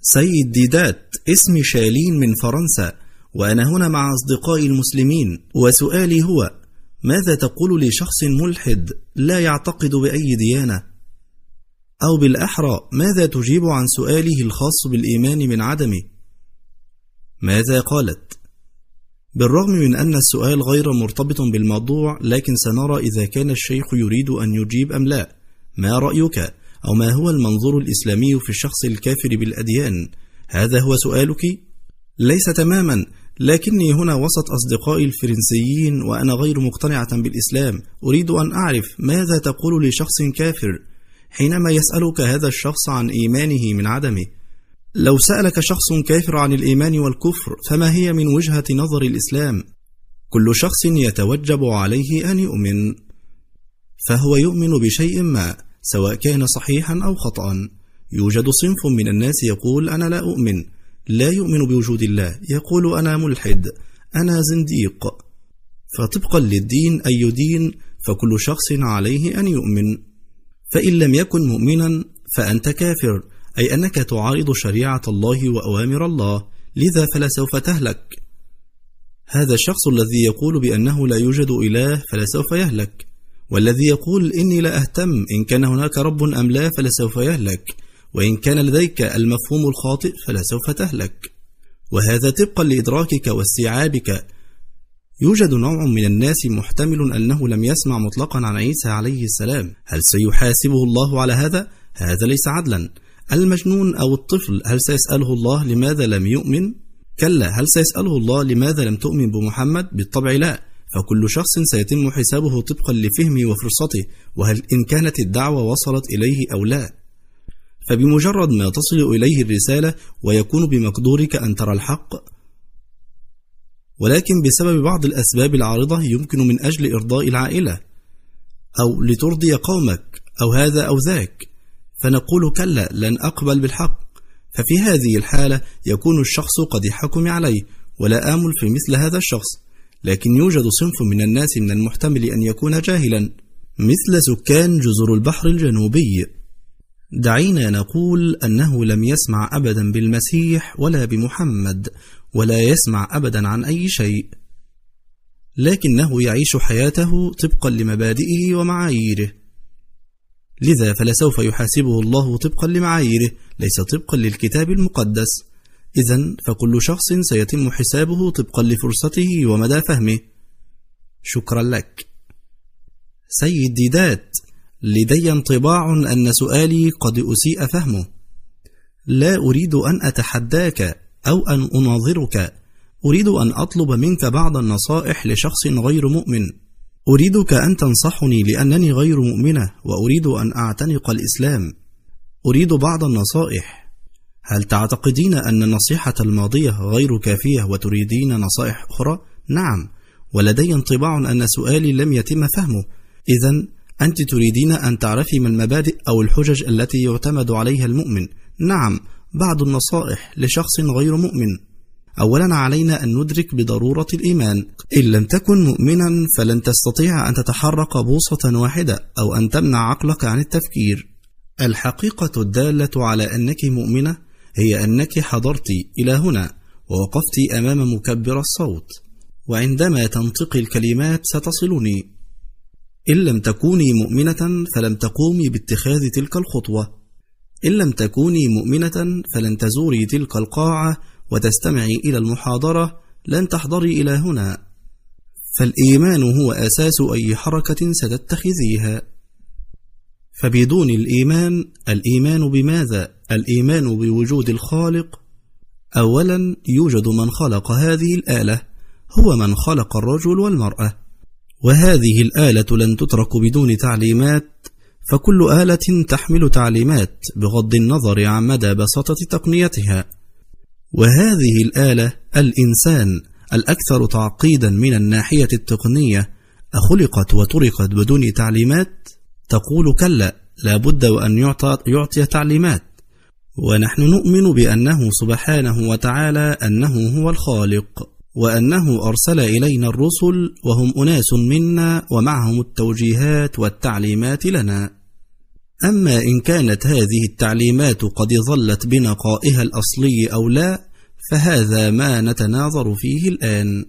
سيد ديدات اسمي شالين من فرنسا وأنا هنا مع أصدقائي المسلمين وسؤالي هو ماذا تقول لشخص ملحد لا يعتقد بأي ديانة؟ أو بالأحرى ماذا تجيب عن سؤاله الخاص بالإيمان من عدمه؟ ماذا قالت؟ بالرغم من أن السؤال غير مرتبط بالموضوع لكن سنرى إذا كان الشيخ يريد أن يجيب أم لا ما رأيك أو ما هو المنظور الإسلامي في الشخص الكافر بالأديان هذا هو سؤالك؟ ليس تماما لكني هنا وسط أصدقائي الفرنسيين وأنا غير مقتنعة بالإسلام أريد أن أعرف ماذا تقول لشخص كافر حينما يسألك هذا الشخص عن إيمانه من عدمه لو سألك شخص كافر عن الإيمان والكفر فما هي من وجهة نظر الإسلام؟ كل شخص يتوجب عليه أن يؤمن فهو يؤمن بشيء ما سواء كان صحيحا أو خطأ يوجد صنف من الناس يقول أنا لا أؤمن. لا يؤمن بوجود الله. يقول أنا ملحد. أنا زنديق. فطبقا للدين أي دين فكل شخص عليه أن يؤمن. فإن لم يكن مؤمنا فأنت كافر. أي أنك تعارض شريعة الله وأوامر الله. لذا فلسوف تهلك. هذا الشخص الذي يقول بأنه لا يوجد إله فلسوف يهلك. والذي يقول إني لا أهتم إن كان هناك رب أم لا فلسوف يهلك وإن كان لديك المفهوم الخاطئ فلسوف تهلك وهذا طبقا لإدراكك واستيعابك يوجد نوع من الناس محتمل أنه لم يسمع مطلقا عن عيسى عليه السلام هل سيحاسبه الله على هذا؟ هذا ليس عدلا المجنون أو الطفل هل سيسأله الله لماذا لم يؤمن؟ كلا هل سيسأله الله لماذا لم تؤمن بمحمد؟ بالطبع لا فكل شخص سيتم حسابه طبقا لفهمه وفرصته وهل إن كانت الدعوة وصلت إليه أو لا؟ فبمجرد ما تصل إليه الرسالة ويكون بمقدورك أن ترى الحق. ولكن بسبب بعض الأسباب العارضة يمكن من أجل إرضاء العائلة أو لترضي قومك أو هذا أو ذاك. فنقول كلا لن أقبل بالحق. ففي هذه الحالة يكون الشخص قد حكم عليه ولا آمل في مثل هذا الشخص. لكن يوجد صنف من الناس من المحتمل أن يكون جاهلا مثل سكان جزر البحر الجنوبي. دعينا نقول أنه لم يسمع أبدا بالمسيح ولا بمحمد ولا يسمع أبدا عن أي شيء. لكنه يعيش حياته طبقا لمبادئه ومعاييره. لذا فلسوف يحاسبه الله طبقا لمعاييره ليس طبقا للكتاب المقدس. إذا فكل شخص سيتم حسابه طبقا لفرصته ومدى فهمه. شكرا لك. سيد ديدات لدي انطباع أن سؤالي قد أسيء فهمه. لا أريد أن أتحداك أو أن أناظرك. أريد أن أطلب منك بعض النصائح لشخص غير مؤمن. أريدك أن تنصحني لأنني غير مؤمنة وأريد أن أعتنق الإسلام. أريد بعض النصائح. هل تعتقدين أن النصيحة الماضية غير كافية وتريدين نصائح أخرى؟ نعم ولدي انطباع أن سؤالي لم يتم فهمه. إذا أنت تريدين أن تعرفي ما المبادئ أو الحجج التي يعتمد عليها المؤمن. نعم بعض النصائح لشخص غير مؤمن. أولا علينا أن ندرك بضرورة الإيمان. إن لم تكن مؤمنا فلن تستطيع أن تتحرك بوصة واحدة أو أن تمنع عقلك عن التفكير. الحقيقة الدالة على أنك مؤمنة هي أنك حضرت إلى هنا ووقفت أمام مكبر الصوت وعندما تنطقي الكلمات ستصلني. إن لم تكوني مؤمنة فلم تقومي باتخاذ تلك الخطوة. إن لم تكوني مؤمنة فلن تزوري تلك القاعة وتستمعي إلى المحاضرة لن تحضري إلى هنا. فالإيمان هو أساس أي حركة ستتخذيها. فبدون الإيمان الإيمان بماذا؟ الإيمان بوجود الخالق. أولا يوجد من خلق هذه الآلة هو من خلق الرجل والمرأة. وهذه الآلة لن تترك بدون تعليمات فكل آلة تحمل تعليمات بغض النظر عن مدى بساطة تقنيتها. وهذه الآلة الإنسان الأكثر تعقيدا من الناحية التقنية أخلقت وطرقت بدون تعليمات تقول كلا لا بد وأن يعطى, يعطي تعليمات. ونحن نؤمن بأنه سبحانه وتعالى أنه هو الخالق وأنه أرسل إلينا الرسل وهم أناس منا ومعهم التوجيهات والتعليمات لنا. أما إن كانت هذه التعليمات قد ظلت بنقائها الأصلي أو لا فهذا ما نتناظر فيه الآن.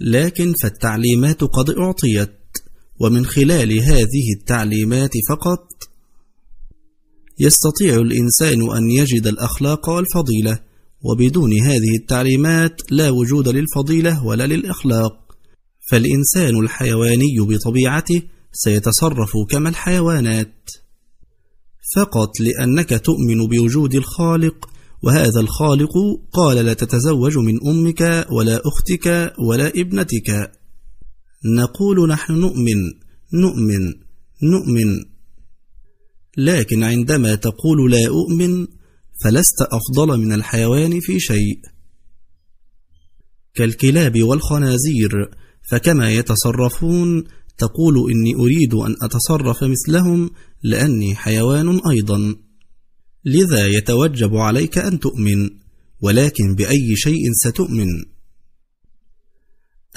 لكن فالتعليمات قد أعطيت. ومن خلال هذه التعليمات فقط يستطيع الإنسان أن يجد الأخلاق والفضيلة وبدون هذه التعليمات لا وجود للفضيلة ولا للأخلاق. فالإنسان الحيواني بطبيعته سيتصرف كما الحيوانات. فقط لأنك تؤمن بوجود الخالق وهذا الخالق قال لا تتزوج من أمك ولا أختك ولا ابنتك. نقول نحن نؤمن نؤمن نؤمن. لكن عندما تقول لا أؤمن فلست أفضل من الحيوان في شيء. كالكلاب والخنازير فكما يتصرفون تقول إني أريد أن أتصرف مثلهم لأني حيوان أيضا. لذا يتوجب عليك أن تؤمن ولكن بأي شيء ستؤمن.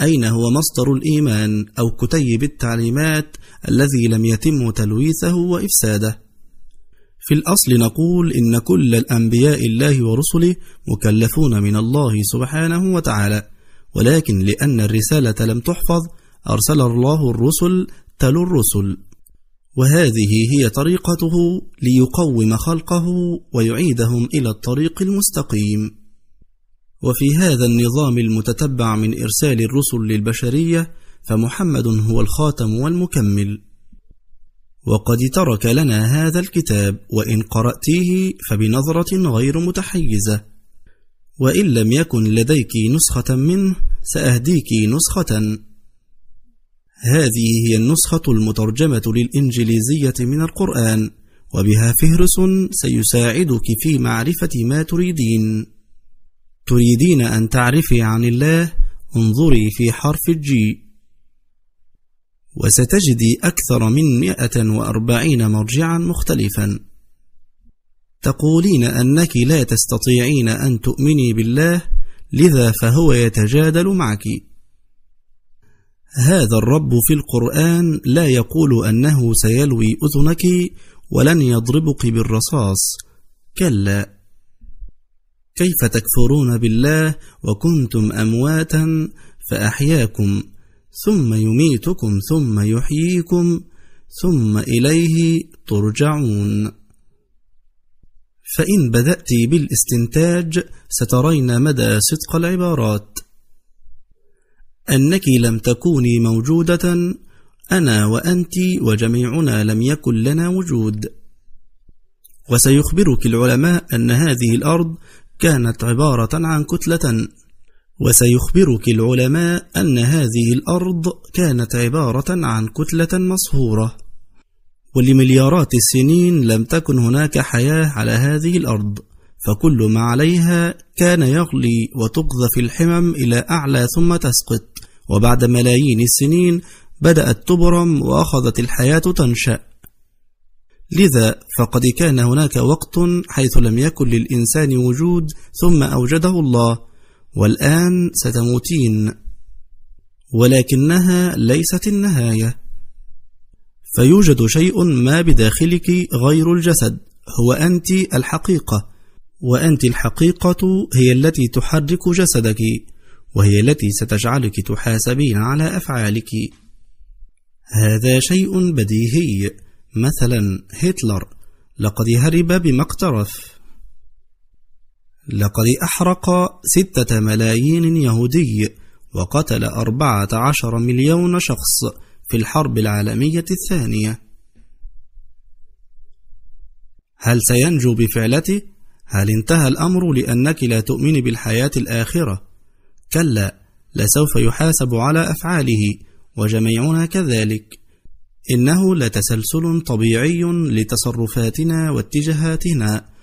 أين هو مصدر الإيمان أو كتيب التعليمات الذي لم يتم تلويثه وإفساده؟ في الأصل نقول إن كل الأنبياء الله ورسله مكلفون من الله سبحانه وتعالى ولكن لأن الرسالة لم تحفظ أرسل الله الرسل تلو الرسل. وهذه هي طريقته ليقوم خلقه ويعيدهم إلى الطريق المستقيم. وفي هذا النظام المتتبع من إرسال الرسل للبشرية فمحمد هو الخاتم والمكمل. وقد ترك لنا هذا الكتاب وإن قرأتيه فبنظرة غير متحيزة. وإن لم يكن لديك نسخة منه سأهديك نسخة. هذه هي النسخة المترجمة للإنجليزية من القرآن وبها فهرس سيساعدك في معرفة ما تريدين. تريدين أن تعرفي عن الله انظري في حرف الجي. وستجدي أكثر من 140 مرجعا مختلفا. تقولين أنك لا تستطيعين أن تؤمني بالله لذا فهو يتجادل معك. هذا الرب في القرآن لا يقول أنه سيلوي أذنك ولن يضربك بالرصاص. كلا. كيف تكفرون بالله وكنتم أمواتا فأحياكم ثم يميتكم ثم يحييكم ثم إليه ترجعون. فإن بدأت بالاستنتاج سترين مدى صدق العبارات. أنك لم تكوني موجودة أنا وأنت وجميعنا لم يكن لنا وجود. وسيخبرك العلماء أن هذه الأرض كانت عبارة عن كتلة. وسيخبرك العلماء أن هذه الأرض كانت عبارة عن كتلة مصهورة ولمليارات السنين لم تكن هناك حياة على هذه الأرض فكل ما عليها كان يغلي وتقذف الحمم إلى أعلى ثم تسقط. وبعد ملايين السنين بدأت تبرم وأخذت الحياة تنشأ. لذا فقد كان هناك وقت حيث لم يكن للإنسان وجود ثم أوجده الله والآن ستموتين ولكنها ليست النهاية. فيوجد شيء ما بداخلك غير الجسد هو أنت الحقيقة وأنت الحقيقة هي التي تحرك جسدك وهي التي ستجعلك تحاسبين على أفعالك. هذا شيء بديهي. مثلا هتلر لقد هرب بما اقترف لقد أحرق ستة ملايين يهودي وقتل أربعة عشر مليون شخص في الحرب العالمية الثانية هل سينجو بفعلته؟ هل انتهى الأمر لأنك لا تؤمن بالحياة الآخرة؟ كلا لسوف يحاسب على أفعاله وجميعنا كذلك إنه لتسلسل طبيعي لتصرفاتنا واتجاهاتنا.